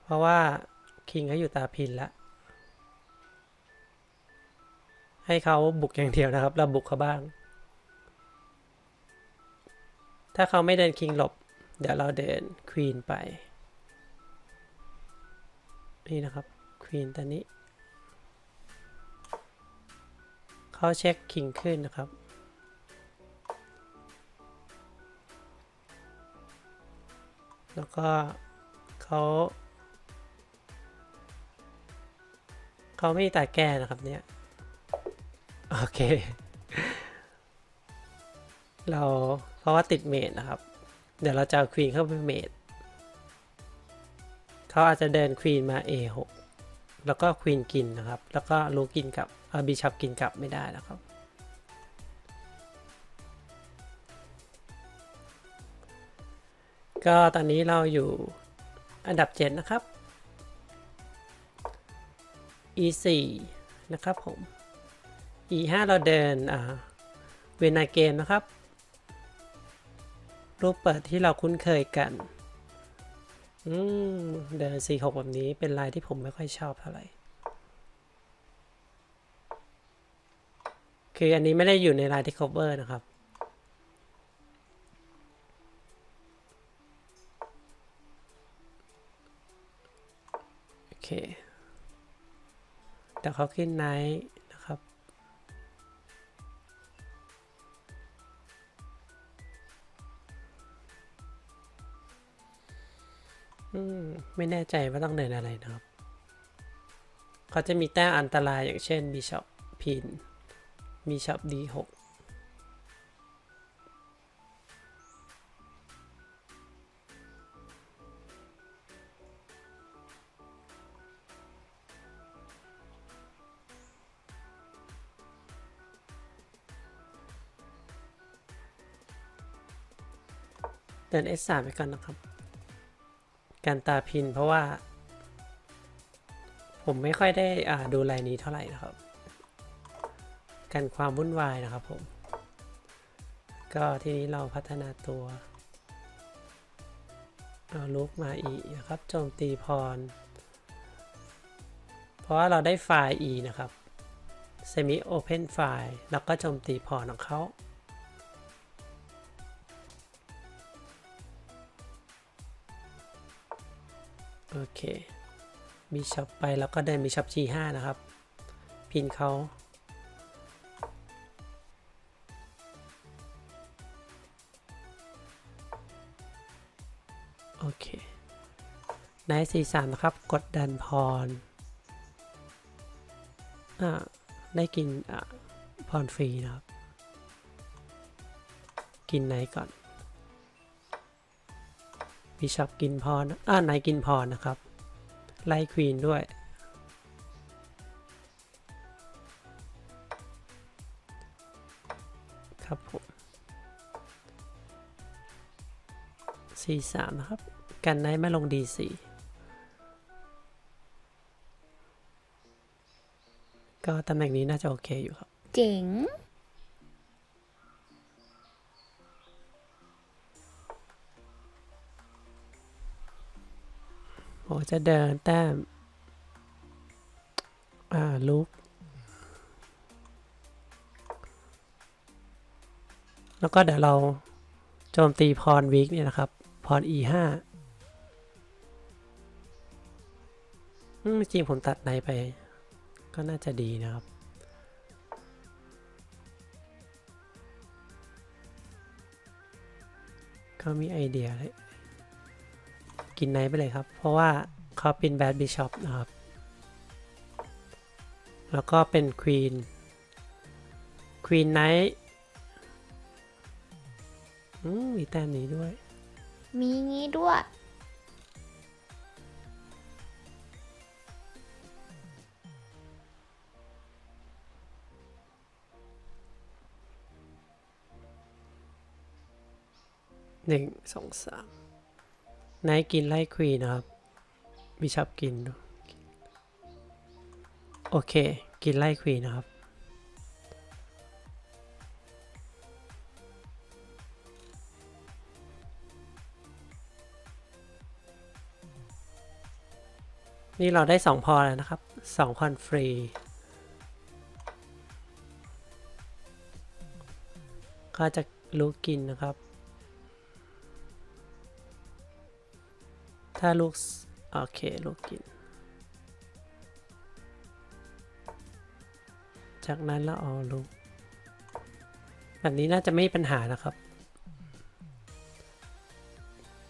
Speaker 2: เพราะว่าคิงเขาอยู่ตาพินแล้วให้เขาบุกอย่างเดียวนะครับ เราบุกเขาบ้าง ถ้าเขาไม่เดินคิงหลบ เดี๋ยวเราเดินควีนไป นี่นะครับควีนตอนนี้เขาเช็คคิงขึ้นนะครับ แล้วก็เขาเขาไม่มีตาแก้นะครับเนี่ย โอเค เรา เพราะว่าติด mate นะครับ เดี๋ยวเราจะ queen เข้าไป mate เขาอาจจะเดิน queen มา A6 แล้วก็ queen กินนะครับ แล้วก็ rook กินกลับ อ่าบิชับกินกลับไม่ได้นะครับ ก็ตอนนี้เราอยู่อันดับ 7 นะครับ E4 นะครับผม E5 เราเดินเวนาเกมนะครับ รูปเปิดที่เราคุ้นเคยกัน อืม เดิน4 6แบบนี้เป็นลายที่ผมไม่ค่อยชอบเท่าไหร่ คืออันนี้ไม่ได้อยู่ในลายที่ cover นะครับ โอเคเดี๋ยวเขาขึ้นไนท์ ไม่แน่ใจว่าต้องเดินอะไรนะครับ เขาจะมีแต้มอันตรายอย่างเช่น b ีช o p พินมีช็อป D6 เดิน S3 ไปก่อนนะครับ การตาพินเพราะว่า ผมไม่ค่อยได้อ่าดูลายนี้เท่าไหร่นะครับ กันความวุ่นวายนะครับผม ก็ทีนี้เราพัฒนาตัวเอาลูกมาอีกนะครับโจมตีพร เพราะว่าเราได้ไฟล์ e นะครับ semi open file แล้วก็โจมตีพรของเขา เคบิชอปไปแล้วก็เดิน bishop G5 นะครับ พินเขาโอเคไนท์สี่สามนะครับ กดดัน pawn อ่าได้กินอ่า pawn ฟรีนะครับ กินไหนก่อนบิชอปกินพรอ่าไหนกินพรนะครับ ไล่ควีนด้วย ครับผม C3 นะครับ กันไนไม่ลง D4 ก็ตำแหน่งนี้น่าจะโอเคอยู่ครับ
Speaker 1: เจ๋ง
Speaker 2: จะเดินแต้ม อ่า ลุก แล้วก็เดี๋ยวเราโจมตีพรวิกเนี่ยนะครับ พร e ห้าอืมจริงผมตัดในไป ก็น่าจะดีนะครับก็มีไอเดียเลยกินไนไปเลยครับ เพราะว่า เขาเป็นแบดบิชอปนะครับ แล้วก็เป็นควีนควีนไนท์มีแต้มนี้ด้วย
Speaker 1: มีงี้ด้วย
Speaker 2: หนึ่งสองสามไนท์กินไล่ควีนนะครับ บิชอปกิน โอเค กินไล่ควีนนะครับ นี่เราได้สองพอแล้วนะครับสองพรฟรี ก็จะลูกกินนะครับ ถ้าลูก โอเคลูกกิน จากนั้นเราเอาลูก แบบนี้น่าจะไม่มีปัญหานะครับ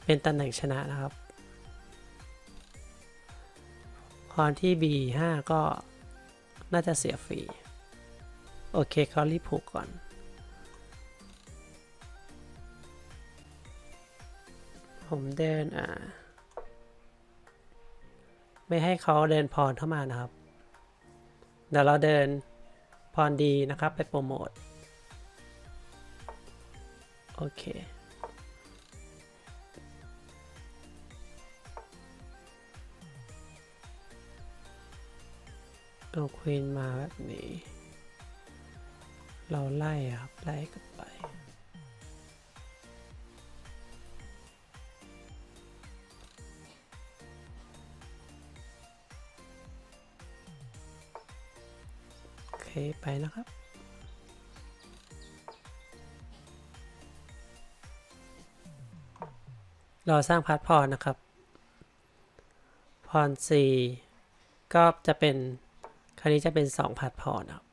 Speaker 2: เป็นตำแหน่งชนะนะครับพรที่ B5 ก็น่าจะเสียฟรี โอเคเขารีบผูกก่อนผมเดินอ่า ไม่ให้เขาเดินพรเข้ามานะครับ เดี๋ยวเราเดินพรดีนะครับไปโปรโมทโอเคเอาควีนมาแบบนี้ เราไล่ครับ ไล่กับ ไปโอเคไปนะครับ เราสร้างพาร์ทพรนะครับ pawn 4ก็จะเป็นคราวนี้จะเป็น2 passed pawn นะครับ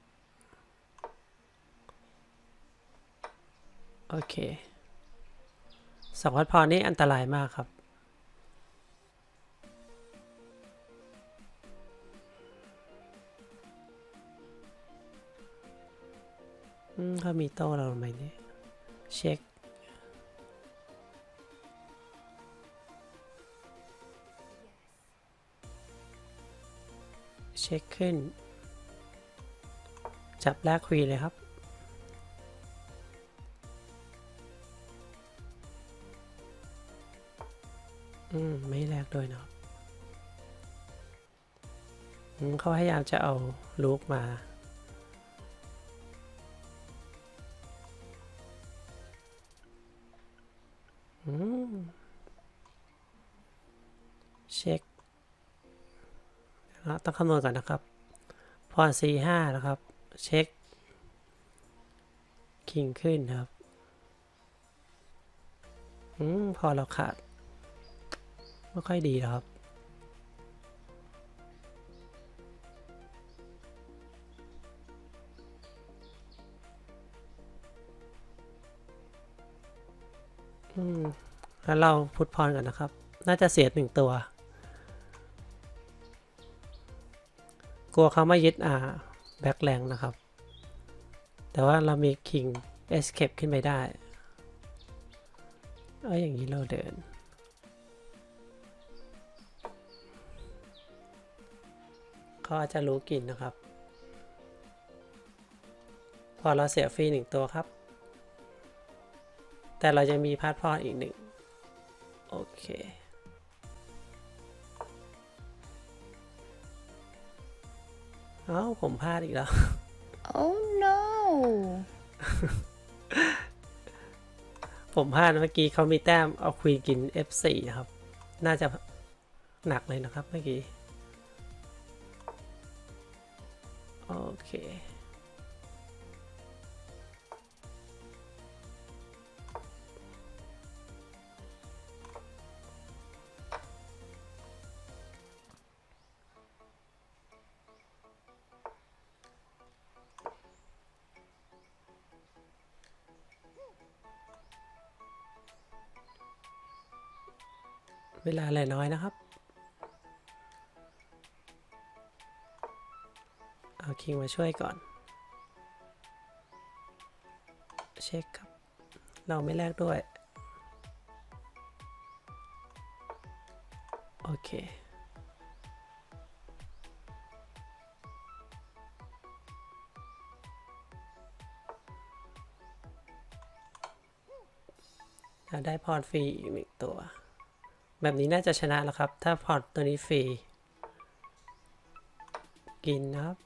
Speaker 2: โอเคสอง passed pawn นี่อันตรายมากครับ เขามีโต้เราทำไมเนี่ยเช็คเช็คขึ้น จับแรกควีเลยครับ อืม ไม่แรกด้วยเนาะเขาพยายามจะเอาลูกมา ต้องคำนวณก่อนนะครับ พอ C5 นะครับ เช็ค คิงขึ้นครับ อืม พอเราขาด ไม่ค่อยดีแล้วครับ อืม แล้วเราพุทพรก่อนนะครับ น่าจะเสียหนึ่งตัว กลัวเขามายึดอ่าแบ็คแรงนะครับ แต่ว่าเรามี king escape ขึ้นไปได้เอาอย่างนี้เราเดิน เขาอาจจะรู้กลิ่นนะครับ พอเราเสียฟรีหนึ่งตัวครับ แต่เราจะมีพาร์ทพออีกหนึ่ง โอเค เอ้าผมพลาดอีกแล้ว
Speaker 1: Oh no
Speaker 2: ผมพลาดเมื่อกี้เขามีแต้มเอาควีนกิน F4 ครับ น่าจะหนักเลยนะครับเมื่อกี้ โอเค เวลาเหลือน้อยนะครับ เอาคิงมาช่วยก่อน เช็คครับ เราไม่แลกด้วย โอเคเราได้พรฟรีอีกหนึ่งตัว แบบนี้น่าจะชนะแล้วครับ ถ้าพอร์ตตัวนี้ฟรี กินนะครับ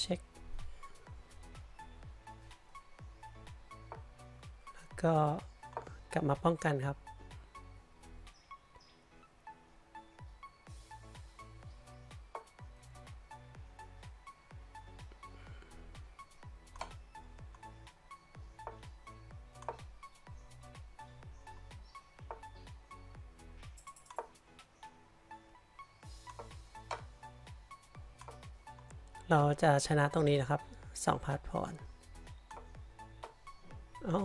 Speaker 2: เช็ค แล้วก็กลับมาป้องกันครับ เราจะชนะตรงนี้นะครับสองพาร์ทพรเอา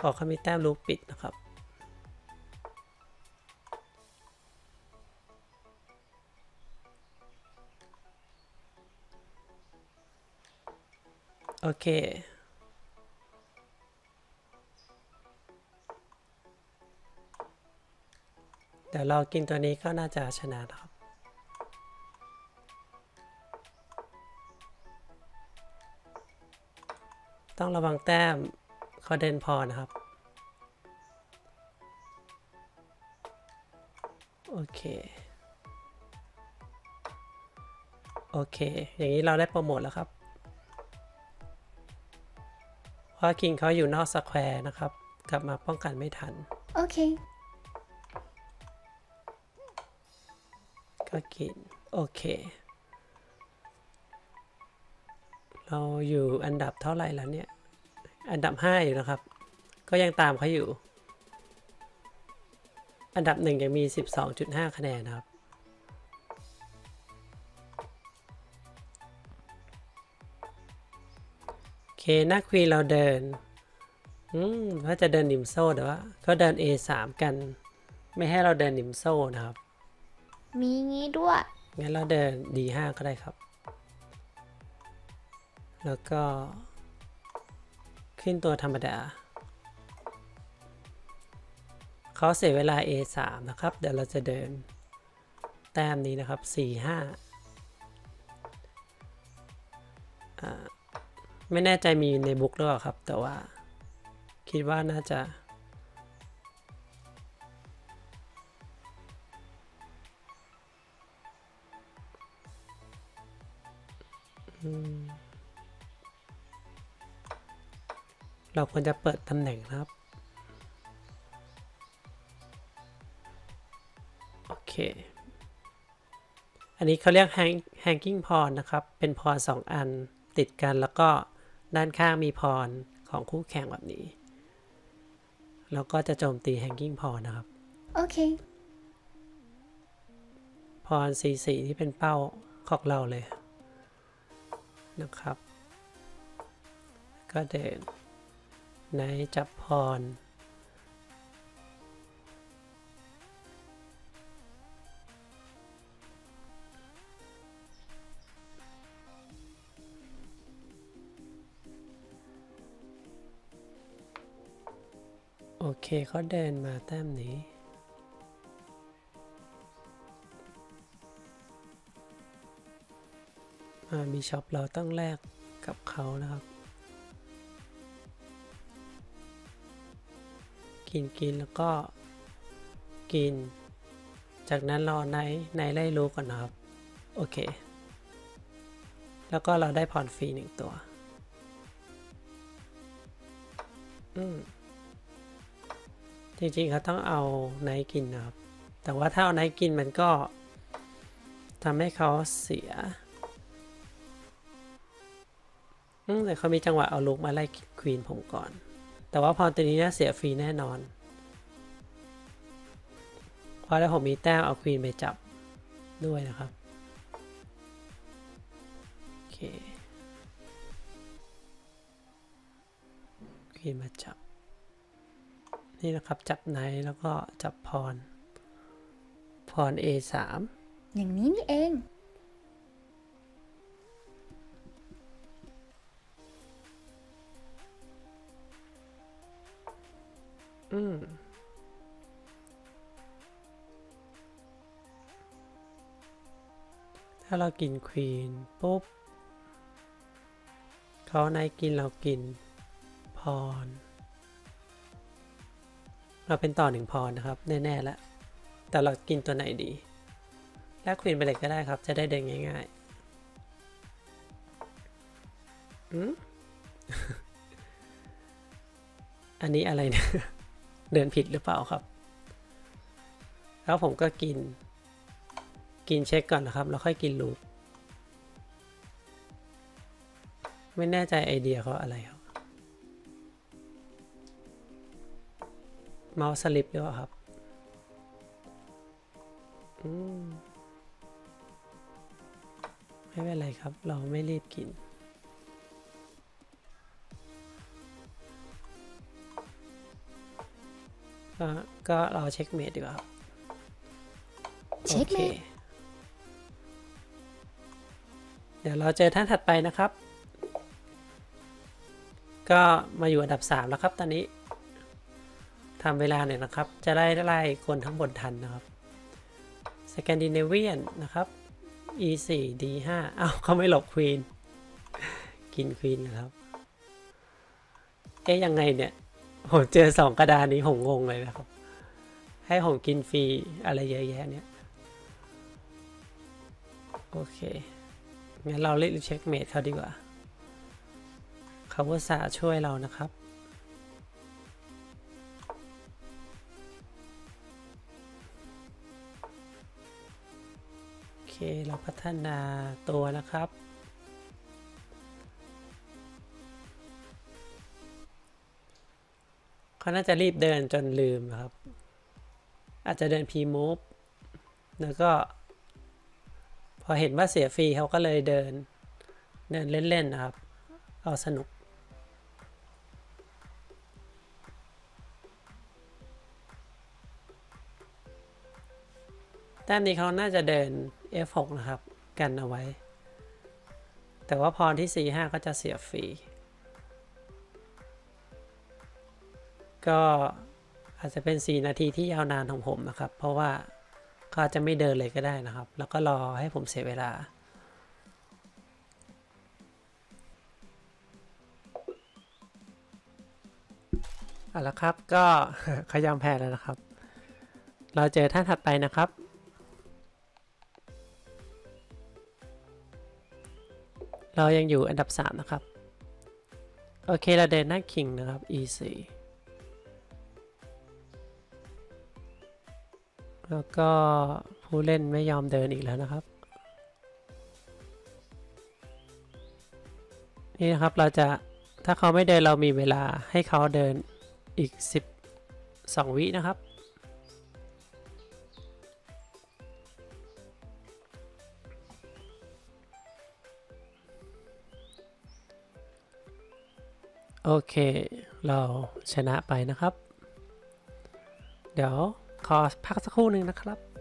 Speaker 2: พอเขามีแต้มลูกปิดนะครับโอเค เดี๋ยวเรากินตัวนี้ก็น่าจะชนะนะครับ ต้องระวังแต้มเขาเดินพอนะครับ โอเค โอเค อย่างนี้เราได้โปรโมทแล้วครับเพราะคิงเขาอยู่นอกสแควร์นะครับ กลับมาป้องกันไม่ทัน
Speaker 1: Okay
Speaker 2: ก็กิน โอเค เราอยู่อันดับเท่าไหร่แล้วเนี่ย อันดับ 5 อยู่นะครับ ก็ยังตามเขาอยู่ อันดับหนึ่งยังมี 12.5 คะแนนนะครับ โอเคหน้าควีนเราเดิน อืมว่าจะเดินนิมโซ่แต่ว่าเขาเดิน A3 กัน ไม่ให้เราเดินนิมโซ่นะครับ
Speaker 1: มีงี้ด้วย
Speaker 2: งั้นเราเดิน D5 ก็ได้ครับ แล้วก็ ขึ้นตัวธรรมดา เขาเสียเวลา A3 นะครับ เดี๋ยวเราจะเดิน แต้มนี้นะครับ 4 5อ่าไม่แน่ใจมีในบุ๊กหรือเปล่าครับ แต่ว่าคิดว่าน่าจะ เราควรจะเปิดตำแหน่งนะครับ โอเค อันนี้เขาเรียก hang hanging pawn นะครับ เป็นพรสองอันติดกันแล้วก็ด้านข้างมีพรของคู่แข่งแบบนี้ แล้วก็จะโจมตี hanging pawn นะครับ
Speaker 1: Okay
Speaker 2: พรสีสีที่เป็นเป้าของเราเลยนะครับ ก็เดิน ไหนจับพร โอเคเขาเดินมาแต้มนี้อ่าบิชอปเราต้องแลกกับเขานะครับ กินกินแล้วก็กิน จากนั้นรอไนท์ไนไล่รู้ก่อนนะครับ โอเค แล้วก็เราได้พรฟรีหนึ่งตัว อืมจริงๆเขาต้องเอาไนกินนะครับ แต่ว่าถ้าเอาไนกินมันก็ทำให้เขาเสียอืมแต่เขามีจังหวะเอาลุกมาไล่ควีนผมก่อน แต่ว่าพรตัวนี้เนี่ยเสียฟรีแน่นอน เพราะแล้วผมมีแต้มเอาควีนไปจับด้วยนะครับ โอเคควีนมาจับ นี่นะครับจับไนแล้วก็จับพร พร A3
Speaker 1: อย่างนี้นี่เอง
Speaker 2: อืมถ้าเรากินควีนปุ๊บเขาในกินเรากินพร เราเป็นต่อหนึ่งพรนะครับ แน่ๆแล้วแต่เรากินตัวไหนดี แลกควีนไปเลยก็ได้ครับ จะได้เดินง่ายๆ อืมอันนี้อะไรเนี่ย เดินผิดหรือเปล่าครับ แล้วผมก็กิน กินเช็คก่อนนะครับ แล้วค่อยกินลูปไม่แน่ใจไอเดียเขาอะไรครับ mouse slip หรือเปล่าครับอืมไม่เป็นไรครับ เราไม่รีบกิน ก็ก็เรา checkmate ดีกว่าครับ
Speaker 1: checkmate
Speaker 2: โอเดี๋ยวเราเจอท่านถัดไปนะครับ ก็มาอยู่อันดับ 3 แล้วครับตอนนี้ทำเวลาหน่อยนะครับ จะได้ไล่คนทั้งบนทันนะครับสแกนดิเนเวียนนะครับ E4 D5 อ้าวเขาไม่หลบควีนกินควีนนะครับ เอ๊ยยังไงเนี่ย ผมเจอสองกระดานนี้ผมงงเลยนะครับ ให้ผมกินฟรีอะไรเยอะแยะเนี่ย โอเค งั้นเราเล่นเช็คเมดเขาดีกว่าเขาว่าสาช่วยเรานะครับโอเคเราพัฒนาตัวนะครับ เขาน่าจะรีบเดินจนลืมครับ อาจจะเดิน P-move แล้วก็ พอเห็นว่าเสียฟรีเขาก็เลยเดิน เดินเล่น ๆ นะครับ เอาสนุกแต้มนี้เขาน่าจะเดิน F6 นะครับ กันเอาไว้ แต่ว่าพรที่4 5ก็จะเสียฟรี ก็อาจจะเป็น 4 นาทีที่ยาวนานของผมนะครับ เพราะว่าเขาจะไม่เดินเลยก็ได้นะครับ แล้วก็รอให้ผมเสียเวลา เอาละครับก็ขยอมแพ้แล้วนะครับ เราเจอท่านถัดไปนะครับเรายังอยู่อันดับ 3 นะครับ โอเค เราเดินหน้าคิงนะครับ e4 แล้วก็ผู้เล่นไม่ยอมเดินอีกแล้วนะครับ นี่นะครับเราจะถ้าเขาไม่เดินเรามีเวลาให้เขาเดินอีก 12 วินะครับโอเค เราชนะไปนะครับ เดี๋ยว ขอพักสักครู่หนึ่งนะครับ